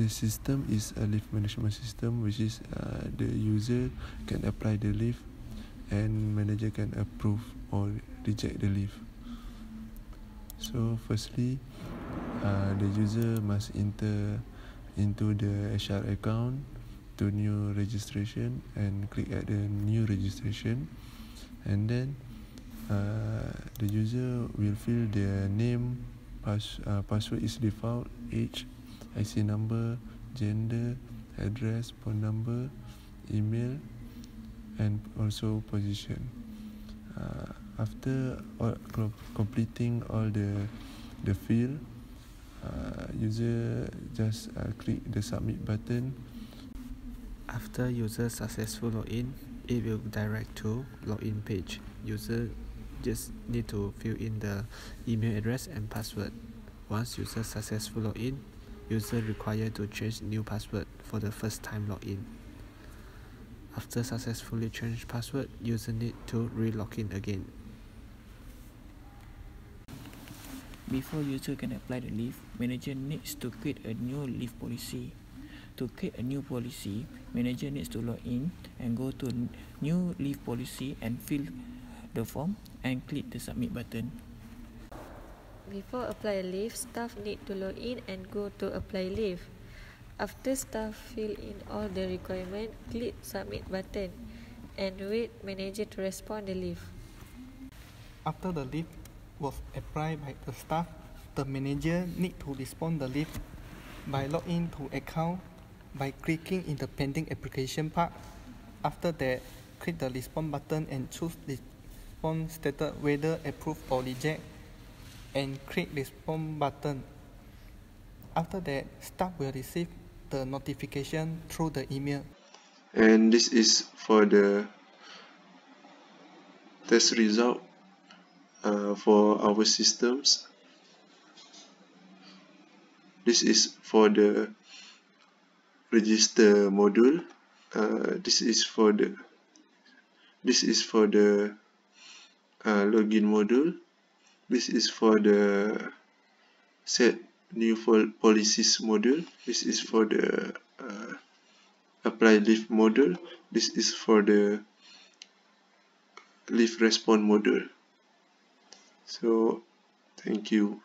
the system is a leave management system which is uh, the user can apply the leave and manager can approve or reject the leave so firstly uh, the user must enter into the HR account to new registration and click at the new registration. And then uh, the user will fill their name pass uh, password is default age IC number gender address phone number email and also position. Uh, after all, completing all the the field uh, user just uh, click the submit button. After user successful login it will direct to login page. User just need to fill in the email address and password. Once user successful login user required to change new password for the first time login after successfully change password user need to re-login again Before user can apply the leave, manager needs to create a new leave policy. To create a new policy, manager needs to log in and go to new leave policy and fill the form and click the submit button. Before apply leave, staff need to log in and go to apply leave. After staff fill in all the requirement, click submit button and wait manager to respond the leave. After the leave was applied by the staff, the manager need to respond the leave by login to account by clicking in the pending application part. After that, click the respond button and choose response status whether approve or reject and click the respond button. After that, staff will receive the notification through the email. And this is for the test result uh, for our systems this is for the register module uh, this is for the this is for the uh, login module this is for the set new policies module. This is for the uh, apply leave module. This is for the leave response module. So thank you